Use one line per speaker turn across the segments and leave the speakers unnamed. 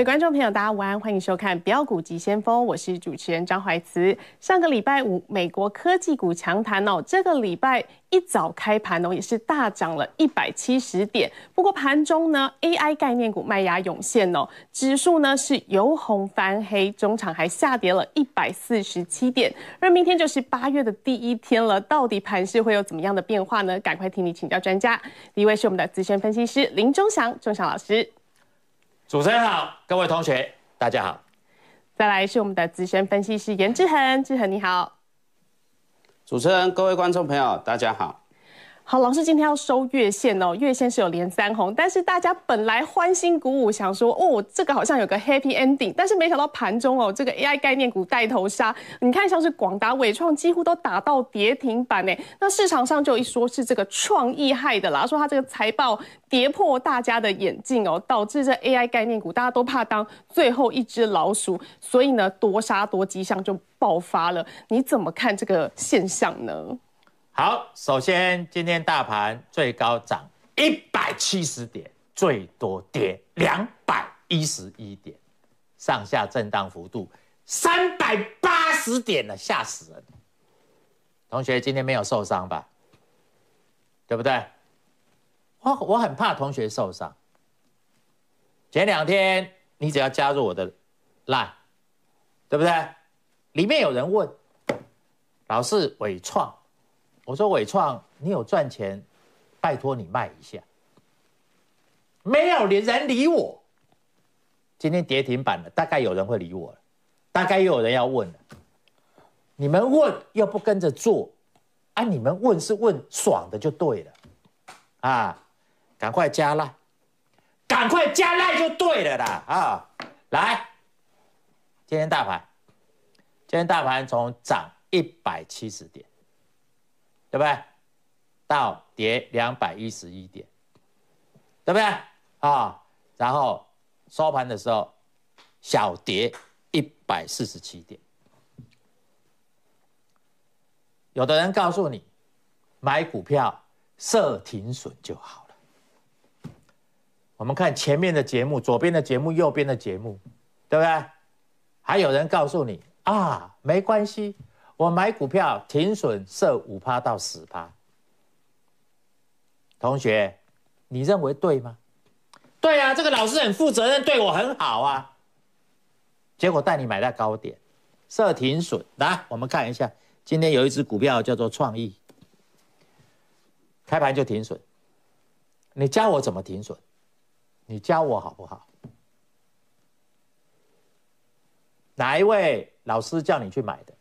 各位观众朋友，大家午安，欢迎收看《标股急先锋》，我是主持人张怀慈。上个礼拜五，美国科技股强弹哦，这个礼拜一早开盘哦，也是大涨了一百七十点。不过盘中呢，AI 概念股卖压涌现哦，指数呢是由红翻黑，中场还下跌了一百四十七点。而明天就是八月的第一天了，到底盘势会有怎么样的变化呢？赶快听你请教专家。第一位是我们的资深分析师林忠祥，忠祥老师。
主持人好，各位同学大家好。
再来是我们的资深分析师严志恒，志恒你好。
主持人、各位观众朋友大家好。
好，老师今天要收月线哦，月线是有连三红，但是大家本来欢欣鼓舞，想说哦，这个好像有个 happy ending，但是没想到盘中哦，这个 AI 概念股带头杀，你看像是广达、伟创几乎都打到跌停板呢。那市场上就一说是这个创意害的啦，说它这个财报跌破大家的眼镜哦，导致这 AI 概念股大家都怕当最后一只老鼠，所以呢多杀多迹象就爆发了。你怎么看这个现象呢？
好，首先今天大盘最高涨一百七十点，最多跌两百一十一点，上下震荡幅度三百八十点了，吓死人！同学今天没有受伤吧？对不对？我我很怕同学受伤。前两天你只要加入我的 line，对不对？里面有人问，老师伟创。我说伟创，你有赚钱，拜托你卖一下。没有人理我。今天跌停板了，大概有人会理我了，大概又有人要问了。你们问又不跟着做，啊，你们问是问爽的就对了，啊，赶快加赖，赶快加赖就对了啦，啊，来，今天大盘，今天大盘从涨一百七十点。对不对？到跌两百一十一点，对不对？啊，然后收盘的时候小跌一百四十七点。有的人告诉你，买股票设停损就好了。我们看前面的节目，左边的节目，右边的节目，对不对？还有人告诉你啊，没关系。我买股票停损设五趴到十趴，同学，你认为对吗？对啊，这个老师很负责任，对我很好啊。结果带你买在高点，设停损。来，我们看一下，今天有一只股票叫做创意，开盘就停损。你教我怎么停损？你教我好不好？哪一位老师叫你去买的？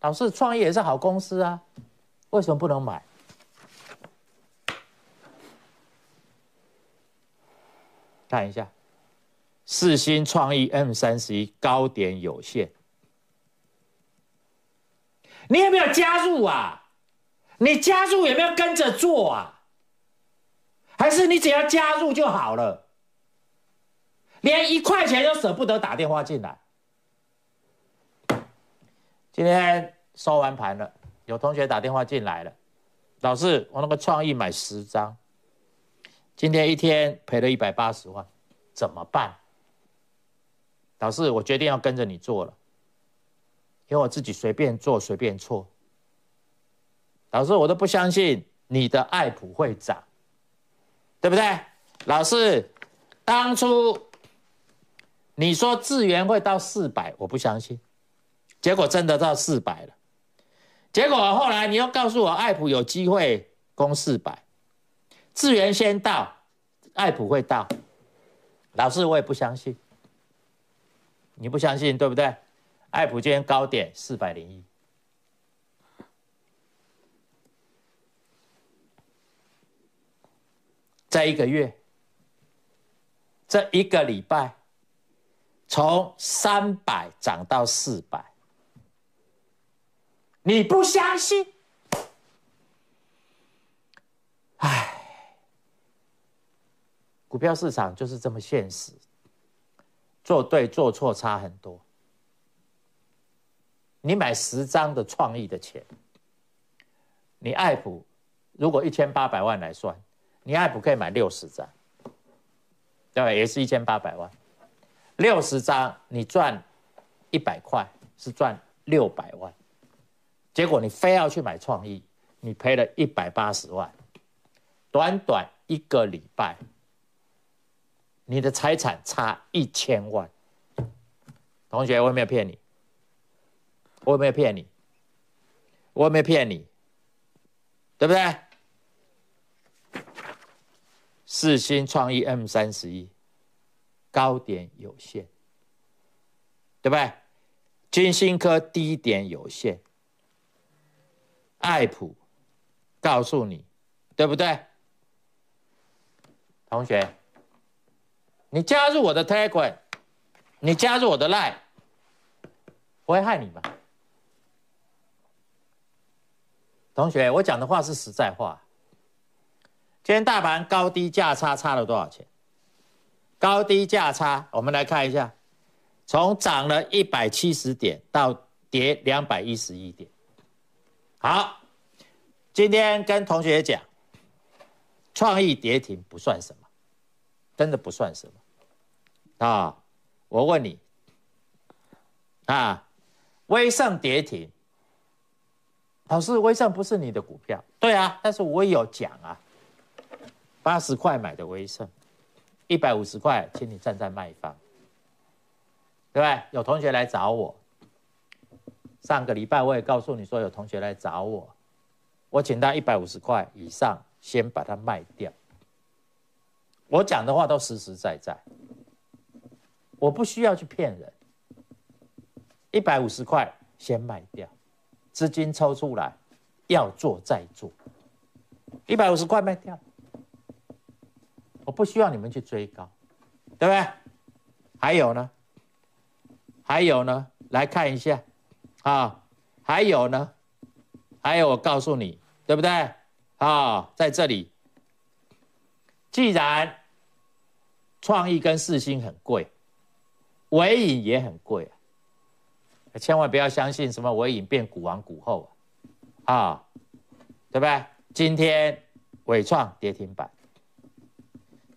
老师，创业也是好公司啊，为什么不能买？看一下，四星创意 M 三十一高点有限，你有没有加入啊？你加入有没有跟着做啊？还是你只要加入就好了？连一块钱都舍不得打电话进来？今天。收完盘了，有同学打电话进来了，老师，我那个创意买十张，今天一天赔了一百八十万，怎么办？老师，我决定要跟着你做了，因为我自己随便做随便错。老师，我都不相信你的爱普会涨，对不对？老师，当初你说智源会到四百，我不相信，结果真的到四百了。结果后来你又告诉我，爱普有机会攻四百，智源先到，爱普会到，老师我也不相信，你不相信对不对？爱普今天高点四百零一，在一个月，这一个礼拜，从三百涨到四百。你不相信？唉，股票市场就是这么现实，做对做错差很多。你买十张的创意的钱，你爱普如果一千八百万来算，你爱普可以买六十张，对吧？也是一千八百万。六十张你赚一百块，是赚六百万。结果你非要去买创意，你赔了一百八十万。短短一个礼拜，你的财产差一千万。同学，我有没有骗你？我有没有骗你？我有没有骗你？对不对？四星创意 M 三十一，高点有限，对不对？金星科低点有限，爱普告诉你，对不对？同学，你加入我的 Telegram，你加入我的 Line，不会害你吧？同学，我讲的话是实在话。今天大盘高低价差差了多少钱？高低价差，我们来看一下，从涨了一百七十点到跌两百一十一点。好，今天跟同学讲，创意跌停不算什么，真的不算什么啊！我问你，啊，威盛跌停。老师，威盛不是你的股票，对啊，但是我有讲啊，八十块买的威盛，一百五十块，请你站在卖方，对不对？有同学来找我，上个礼拜我也告诉你说有同学来找我，我请他一百五十块以上先把它卖掉，我讲的话都实实在在，我不需要去骗人，一百五十块先卖掉。资金抽出来，要做再做，一百五十块卖掉，我不需要你们去追高，对不对？还有呢？还有呢？来看一下，啊，还有呢？还有，我告诉你，对不对？啊，在这里，既然创意跟四星很贵，尾影也很贵。千万不要相信什么尾影变股王股后啊，对不对？今天伟创跌停板，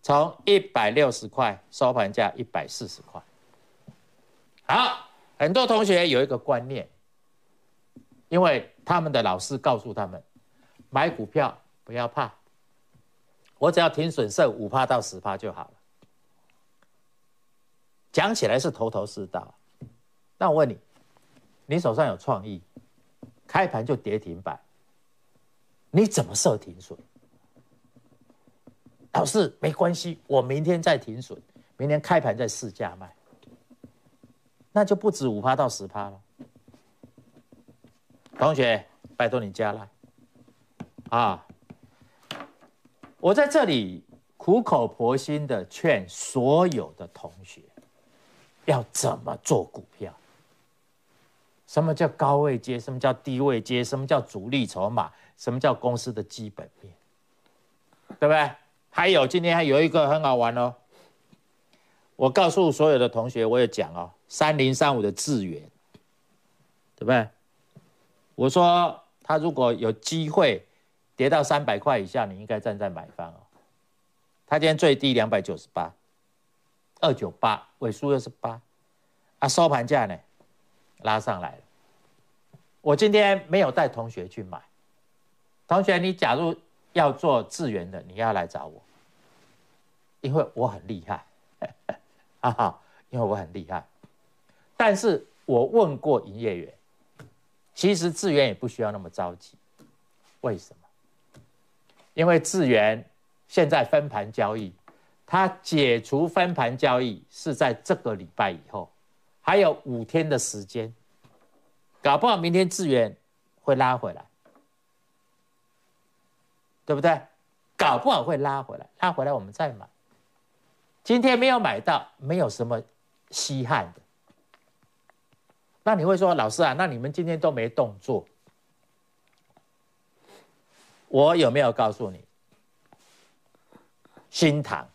从一百六十块收盘价一百四十块。好，很多同学有一个观念，因为他们的老师告诉他们，买股票不要怕，我只要停损设五趴到十趴就好了。讲起来是头头是道，那我问你。你手上有创意，开盘就跌停板，你怎么设停损？老师没关系，我明天再停损，明天开盘再试价卖，那就不止五趴到十趴了。同学，拜托你加来啊！我在这里苦口婆心的劝所有的同学，要怎么做股票。什么叫高位接？什么叫低位接？什么叫主力筹码？什么叫公司的基本面？对不对？还有今天还有一个很好玩哦。我告诉所有的同学，我也讲哦，三零三五的智源，对不对？我说他如果有机会跌到三百块以下，你应该站在买方哦。他今天最低两百九十八，二九八尾数又是八，啊，收盘价呢？拉上来了，我今天没有带同学去买。同学，你假如要做资源的，你要来找我，因为我很厉害，哈 哈，因为我很厉害。但是我问过营业员，其实资源也不需要那么着急。为什么？因为资源现在分盘交易，它解除分盘交易是在这个礼拜以后。还有五天的时间，搞不好明天资源会拉回来，对不对？搞不好会拉回来，拉回来我们再买。今天没有买到，没有什么稀罕的。那你会说，老师啊，那你们今天都没动作，我有没有告诉你？新塘，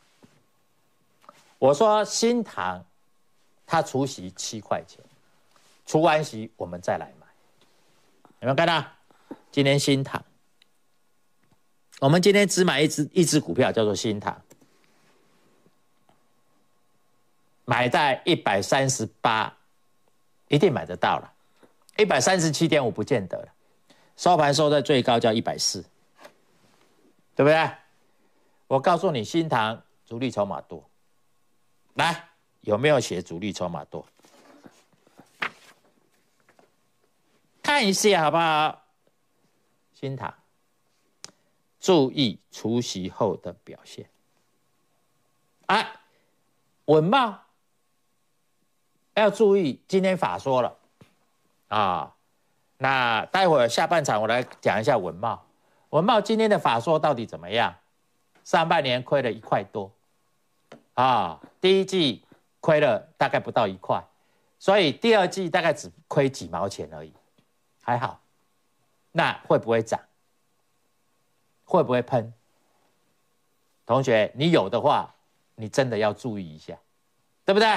我说新塘。他除息七块钱，除完息我们再来买，有没有看到？今天新塘，我们今天只买一只一只股票，叫做新塘。买在一百三十八，一定买得到了。一百三十七点五不见得了，收盘收在最高叫一百四，对不对？我告诉你，新塘主力筹码多，来有没有写主力筹码多？看一下好不好？新塘，注意除夕后的表现。啊，稳茂要注意，今天法说了啊。那待会儿下半场我来讲一下文茂。文茂今天的法说到底怎么样？上半年亏了一块多啊，第一季亏了大概不到一块，所以第二季大概只亏几毛钱而已，还好。那会不会涨？会不会喷？同学，你有的话。你真的要注意一下，对不对？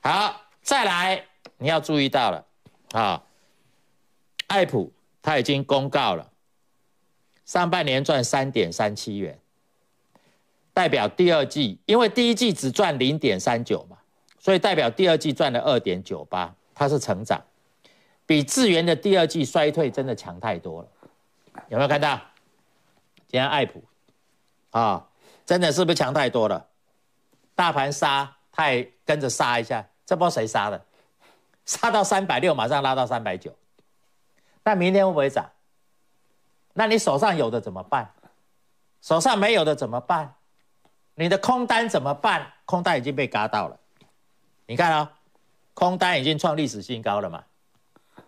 好，再来，你要注意到了啊，爱普它已经公告了，上半年赚三点三七元，代表第二季，因为第一季只赚零点三九嘛，所以代表第二季赚了二点九八，它是成长，比智源的第二季衰退真的强太多了，有没有看到？今天爱普啊，真的是不是强太多了？大盘杀，它也跟着杀一下，这波谁杀的？杀到三百六，马上拉到三百九。那明天会不会涨？那你手上有的怎么办？手上没有的怎么办？你的空单怎么办？空单已经被嘎到了。你看啊，空单已经创历史新高了嘛？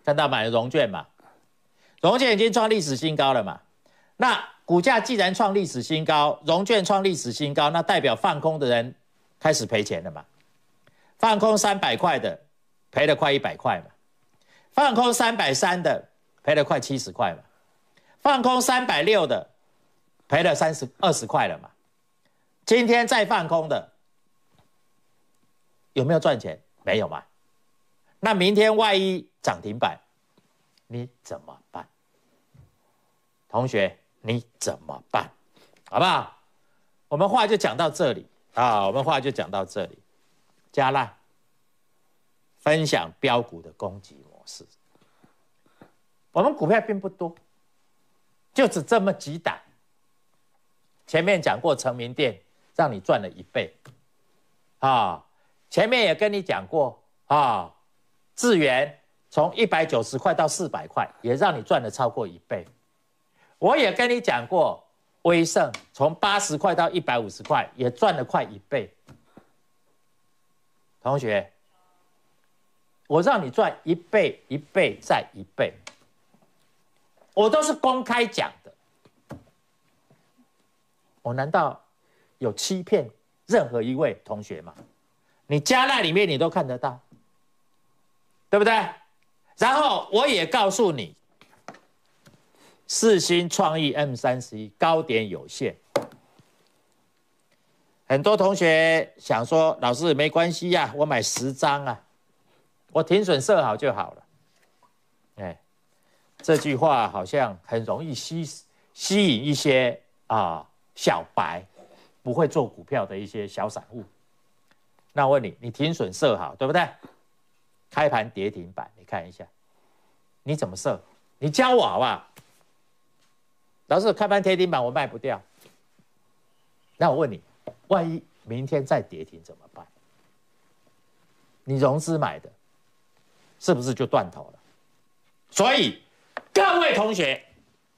看到买融券嘛？融券已经创历史新高了嘛？那股价既然创历史新高，融券创历史新高，那代表放空的人。开始赔钱了嘛？放空三百块的，赔了快一百块嘛；放空三百三的，赔了快七十块嘛；放空三百六的，赔了三十二十块了嘛。今天再放空的，有没有赚钱？没有嘛。那明天万一涨停板，你怎么办？同学，你怎么办？好不好？我们话就讲到这里。啊，我们话就讲到这里。加赖分享标股的攻击模式。我们股票并不多，就只这么几档。前面讲过成名店，让你赚了一倍。啊，前面也跟你讲过啊，智源从一百九十块到四百块，也让你赚了超过一倍。我也跟你讲过。威盛从八十块到一百五十块，也赚了快一倍。同学，我让你赚一倍、一倍再一倍，我都是公开讲的。我难道有欺骗任何一位同学吗？你加那里面你都看得到，对不对？然后我也告诉你。四星创意 M 三十一高点有限，很多同学想说，老师没关系呀，我买十张啊，我停损设好就好了。哎，这句话好像很容易吸吸引一些啊小白，不会做股票的一些小散户。那我问你，你停损设好对不对？开盘跌停板，你看一下，你怎么设？你教我好不好？老师，开盘跌停板我卖不掉，那我问你，万一明天再跌停怎么办？你融资买的，是不是就断头了？所以各位同学，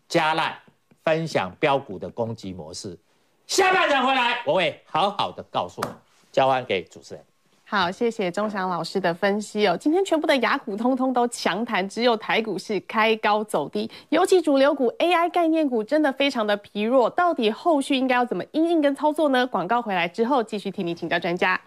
加赖分享标股的攻击模式，下半场回来我会好好的告诉你，交还给主持人。
好，谢谢钟祥老师的分析哦。今天全部的雅股通通都强弹，只有台股是开高走低，尤其主流股 AI 概念股真的非常的疲弱。到底后续应该要怎么应应跟操作呢？广告回来之后，继续替你请教专家。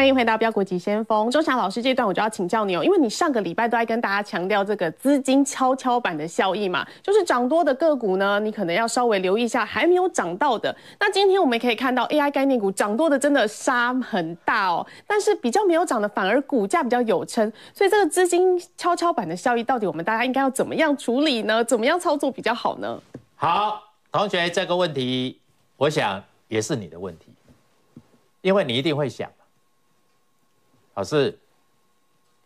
欢迎回到标股急先锋，钟祥老师，这段我就要请教你哦，因为你上个礼拜都在跟大家强调这个资金跷跷板的效益嘛，就是涨多的个股呢，你可能要稍微留意一下还没有涨到的。那今天我们也可以看到 AI 概念股涨多的真的杀很大哦，但是比较没有涨的反而股价比较有撑，所以这个资金跷跷板的效益到底我们大家应该要怎么样处理呢？怎么样操作比较好呢？
好，同学，这个问题我想也是你的问题，因为你一定会想。老师，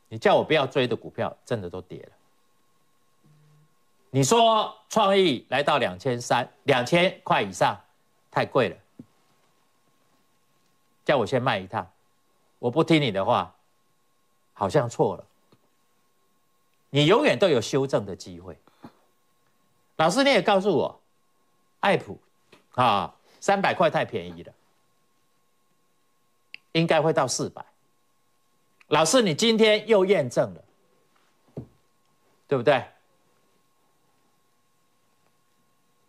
你叫我不要追的股票，真的都跌了。你说创意来到两千三、两千块以上，太贵了，叫我先卖一趟。我不听你的话，好像错了。你永远都有修正的机会。老师，你也告诉我，爱普啊，三百块太便宜了，应该会到四百。老师，你今天又验证了，对不对？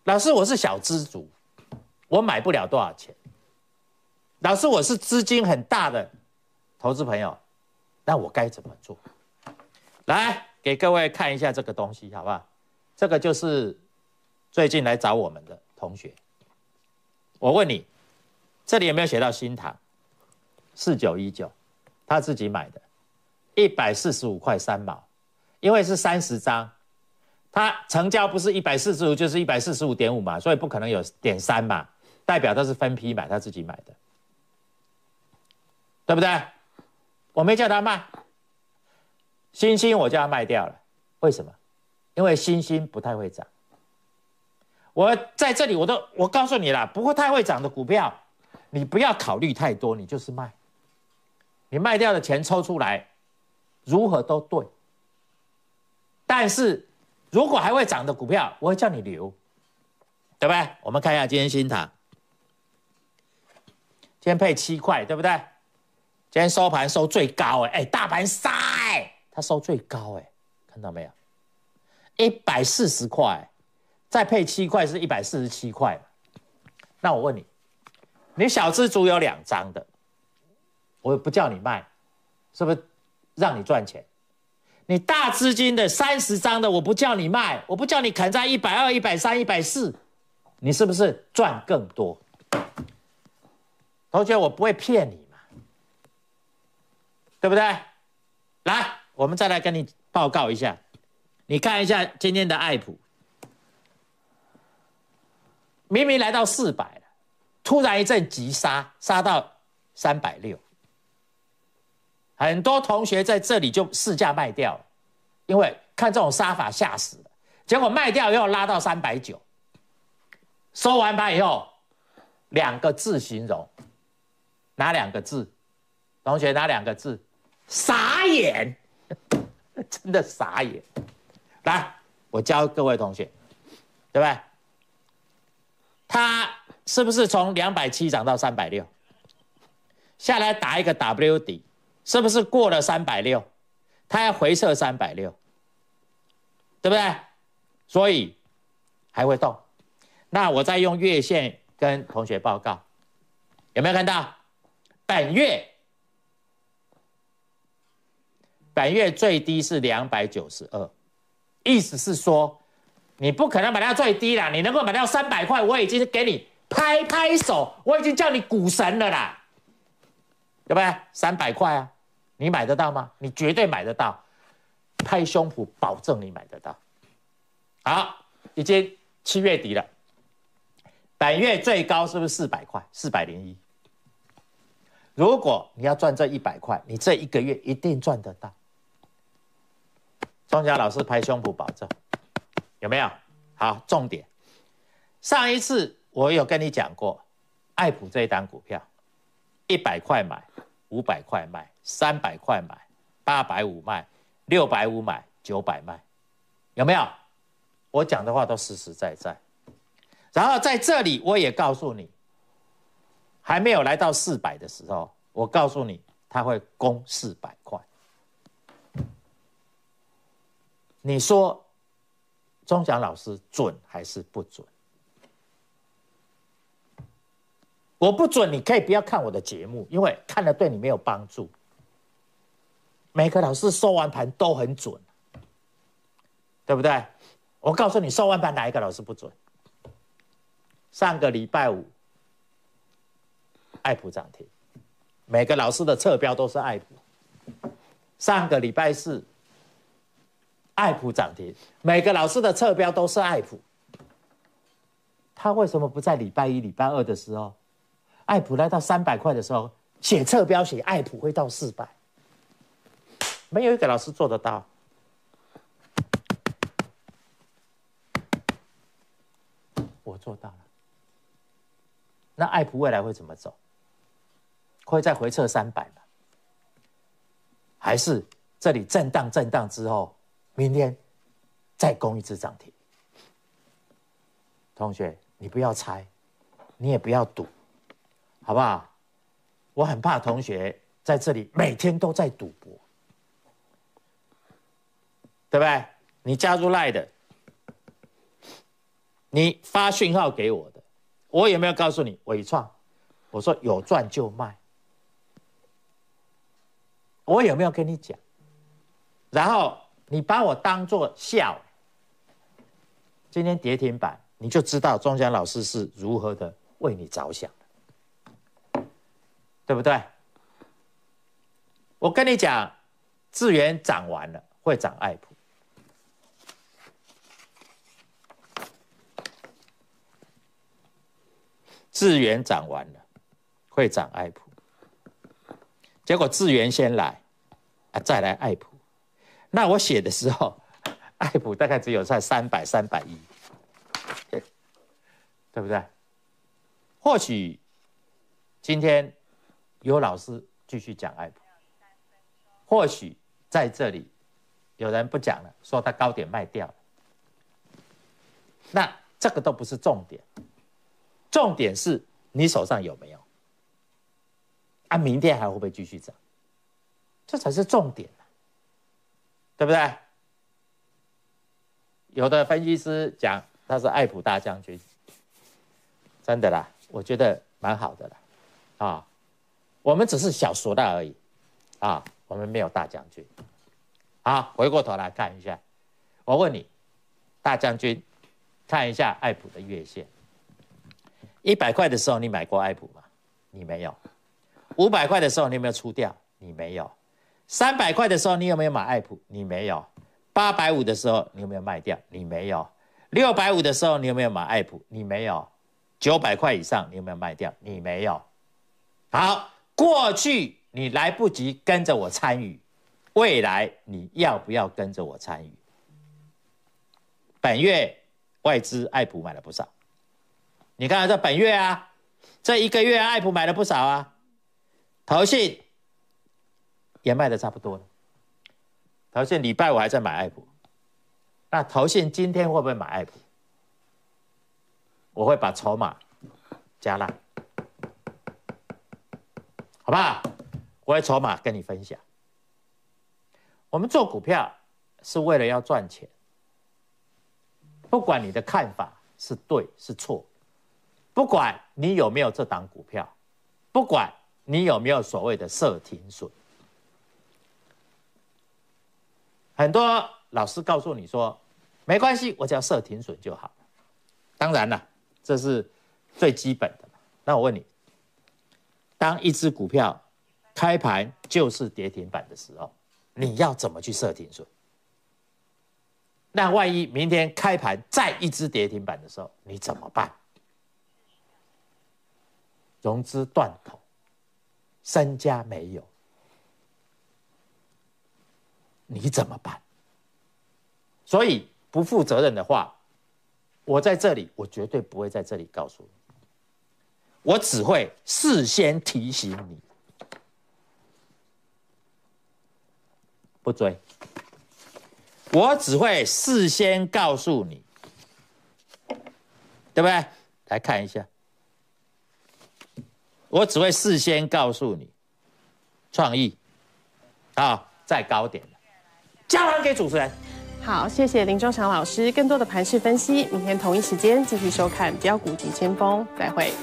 老师，我是小资族，我买不了多少钱。老师，我是资金很大的投资朋友，那我该怎么做？来，给各位看一下这个东西，好不好？这个就是最近来找我们的同学。我问你，这里有没有写到新塘四九一九？他自己买的，一百四十五块三毛，因为是三十张，他成交不是一百四十五就是一百四十五点五嘛，所以不可能有点三嘛，代表他是分批买，他自己买的，对不对？我没叫他卖，星星我叫他卖掉了，为什么？因为星星不太会涨。我在这里我都我告诉你了，不会太会涨的股票，你不要考虑太多，你就是卖。你卖掉的钱抽出来，如何都对。但是，如果还会涨的股票，我会叫你留，对不对？我们看一下今天新塘，今天配七块，对不对？今天收盘收最高，哎哎，大盘杀，哎，它收最高，哎，看到没有？一百四十块，再配七块是一百四十七块。那我问你，你小资族有两张的。我不叫你卖，是不是让你赚钱？你大资金的三十张的，我不叫你卖，我不叫你砍在一百二、一百三、一百四，你是不是赚更多？同学，我不会骗你嘛，对不对？来，我们再来跟你报告一下，你看一下今天的爱普，明明来到四百了，突然一阵急杀，杀到三百六。很多同学在这里就市价卖掉，因为看这种杀法吓死了。结果卖掉又拉到三百九，收完盘以后，两个字形容，哪两个字？同学哪两个字？傻眼，真的傻眼。来，我教各位同学，对不对？它是不是从两百七涨到三百六？下来打一个 W 底。是不是过了三百六，它要回撤三百六，对不对？所以还会动。那我再用月线跟同学报告，有没有看到？本月本月最低是两百九十二，意思是说你不可能买到最低啦，你能够买到三百块，我已经给你拍拍手，我已经叫你股神了啦，对不对？三百块啊！你买得到吗？你绝对买得到，拍胸脯保证你买得到。好，已经七月底了，本月最高是不是四百块？四百零一。如果你要赚这一百块，你这一个月一定赚得到。庄家老师拍胸脯保证，有没有？好，重点。上一次我有跟你讲过，爱普这一单股票，一百块买，五百块卖。三百块买，八百五卖，六百五买，九百卖，有没有？我讲的话都实实在在。然后在这里我也告诉你，还没有来到四百的时候，我告诉你他会攻四百块。你说钟祥老师准还是不准？我不准，你可以不要看我的节目，因为看了对你没有帮助。每个老师收完盘都很准，对不对？我告诉你，收完盘哪一个老师不准？上个礼拜五，爱普涨停，每个老师的侧标都是爱普。上个礼拜四，爱普涨停，每个老师的侧标都是爱普。他为什么不在礼拜一、礼拜二的时候，爱普来到三百块的时候写侧标写爱普会到四百？没有一个老师做得到，我做到了。那爱普未来会怎么走？会再回撤三百吗？还是这里震荡震荡之后，明天再攻一次涨停？同学，你不要猜，你也不要赌，好不好？我很怕同学在这里每天都在赌博。对不对？你加入赖的，你发讯号给我的，我有没有告诉你伟创？我说有赚就卖，我有没有跟你讲？然后你把我当做笑，今天跌停板，你就知道庄家老师是如何的为你着想对不对？我跟你讲，资源涨完了会涨爱普。智源涨完了，会涨爱普，结果智源先来，啊，再来爱普，那我写的时候，爱普大概只有在三百、三百一，对不对？或许今天有老师继续讲爱普，或许在这里有人不讲了，说他高点卖掉了，那这个都不是重点。重点是你手上有没有？啊，明天还会不会继续涨？这才是重点对不对？有的分析师讲他是爱普大将军，真的啦，我觉得蛮好的啦，啊，我们只是小说大而已，啊，我们没有大将军。好，回过头来看一下，我问你，大将军，看一下艾普的月线。一百块的时候，你买过艾普吗？你没有。五百块的时候，你有没有出掉？你没有。三百块的时候，你有没有买艾普？你没有。八百五的时候，你有没有卖掉？你没有。六百五的时候，你有没有买艾普？你没有。九百块以上，你有没有卖掉？你没有。好，过去你来不及跟着我参与，未来你要不要跟着我参与？本月外资爱普买了不少。你看这本月啊，这一个月爱普买了不少啊，投信也卖的差不多了。投信礼拜五还在买爱普，那投信今天会不会买爱普？我会把筹码加烂，好不好？我会筹码跟你分享。我们做股票是为了要赚钱，不管你的看法是对是错。不管你有没有这档股票，不管你有没有所谓的设停损，很多老师告诉你说，没关系，我只要设停损就好当然了，这是最基本的。那我问你，当一只股票开盘就是跌停板的时候，你要怎么去设停损？那万一明天开盘再一只跌停板的时候，你怎么办？融资断头，身家没有，你怎么办？所以不负责任的话，我在这里，我绝对不会在这里告诉你，我只会事先提醒你，不追。我只会事先告诉你，对不对？来看一下。我只会事先告诉你，创意，啊，再高点交还给主持人。
好，谢谢林忠祥老师。更多的盘势分析，明天同一时间继续收看《标股急先锋》，再会。